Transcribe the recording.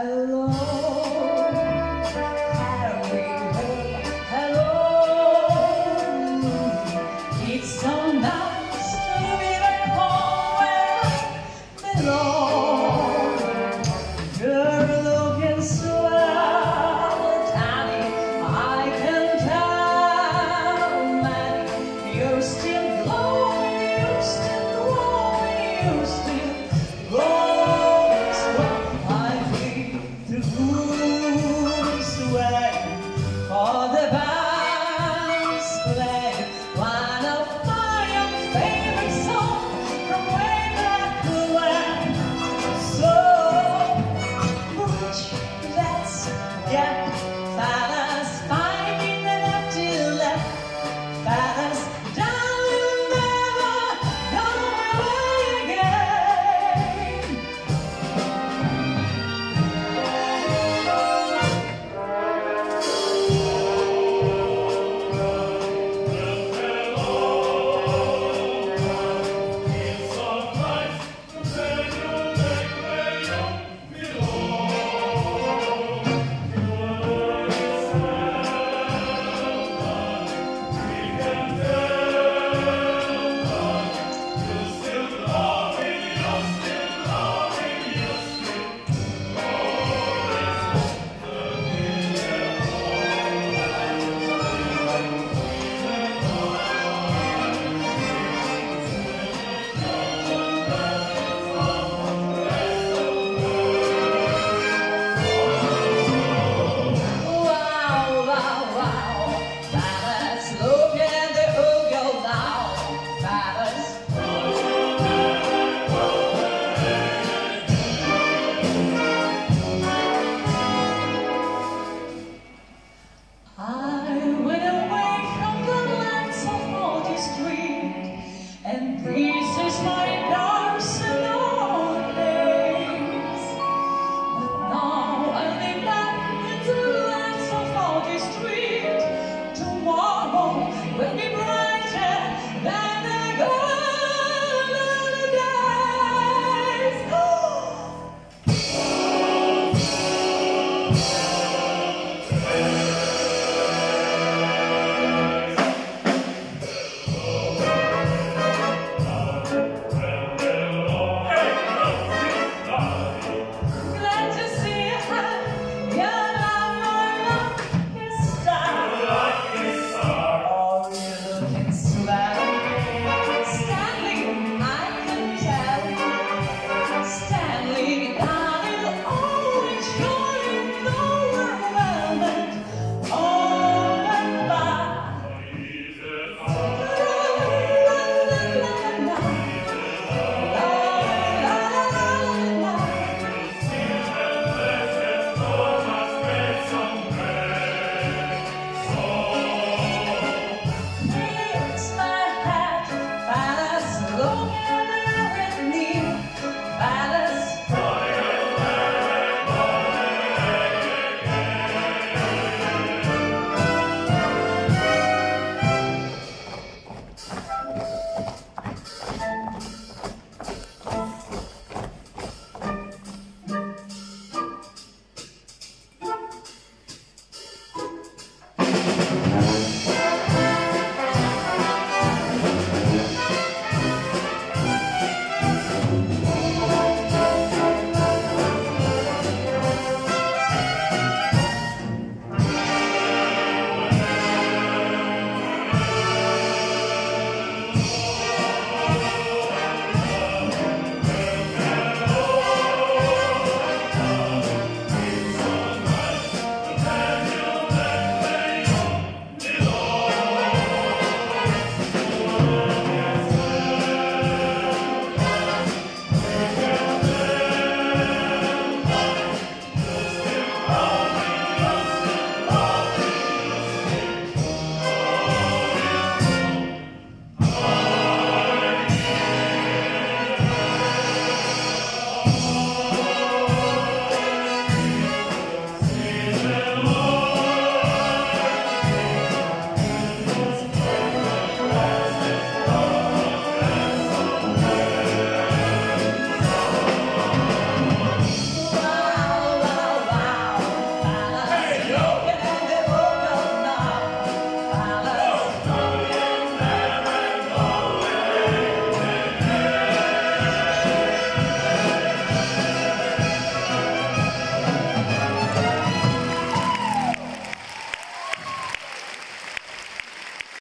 Hello.